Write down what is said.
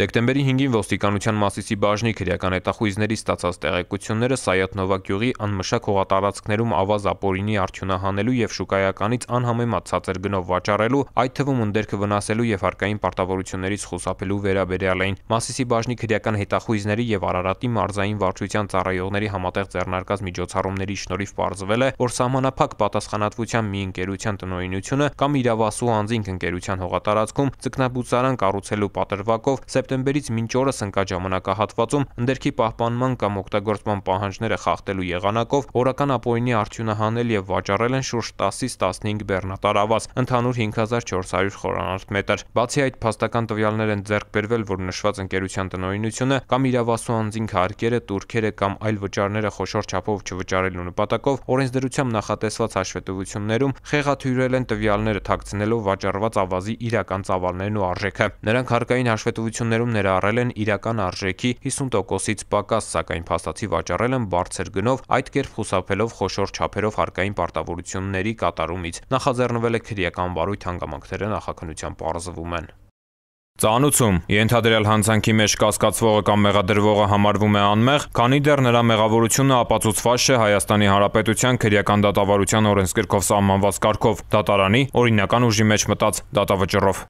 Դեկտեմբերի 5-ին ոստիկանության Մասիսի բաժնի քրեական հետախույզների ստացած տեղեկությունները Սայաթ-Նովա գյուղի անմշակ հողատարածքներում ավազ ապօրինի արդյունահանելու եւ շուկայականից անհամեմատ ցածր գնով վաճառելու, այդ թվում ընդերքը վնասելու եւ հարկային պարտավորություններից խուսափելու վերաբերյալ էին։ Մասիսի բաժնի քրեական հետախույզների եւ Արարատի մարզային վարչության ծառայողների համատեղ ձեռնարկած միջոցառումների շնորհիվ պարզվել է, որ սահմանափակ պատասխանատվության մի ընկերության տնօրինությունը կամ իրավասու անձինք ընկերության հողատարածքում ձկնաբուծարան կառուցելու պատրվակով սեպտեմբերից մինչ օրս ընկած ժամանակահատվածում ընդերքի պահպանման կամ օգտագործման պահանջները խախտելու եղանակով օրական ապօրինի արդյունահանել և վաճառել են շուրջ 10-ից 15 բեռնատար ավազ՝ ընդհանուր 5400 խորանարդ մետր։ Բացի այդ, փաստական տվյալներ են ձեռք բերվել, որ նշված ընկերության տնօրինությունը կամ իրավասու անձին հարկերը, տուրքերը կամ այլ վճարները խոշոր չափով չվճարելու նպատակով օրենսդրությամբ նախատեսված հաշվետվություններում խեղաթյուրել են տվյալները թաքցնելով վաճառված ավազի իրական ծավալներն ու արժեքը։ Նրանք հարկային հաշվետվություններում շրջանակներում ներառել են իրական արժեքի 50%-ից պակաս, սակայն փաստացի վաճառել են բարձր գնով, այդ կերպ խուսափելով խոշոր չափերով հարկային պարտավորությունների կատարումից։ Նախաձեռնվել է քրեական վարույթ հանգամանքները նախաքննության պարզվում են։ Ծանուցում ենթադրյալ հանցանքի մեջ կասկածվողը կամ մեղադրվողը համարվում է անմեղ, քանի դեռ նրա մեղավորությունը ապացուցված չէ Հայաստանի Հանրապետության քրեական դատավարության օրենսգրքով սահմանված կարգով՝ դատարանի օրինական ուժի մեջ մտած դատավճռով։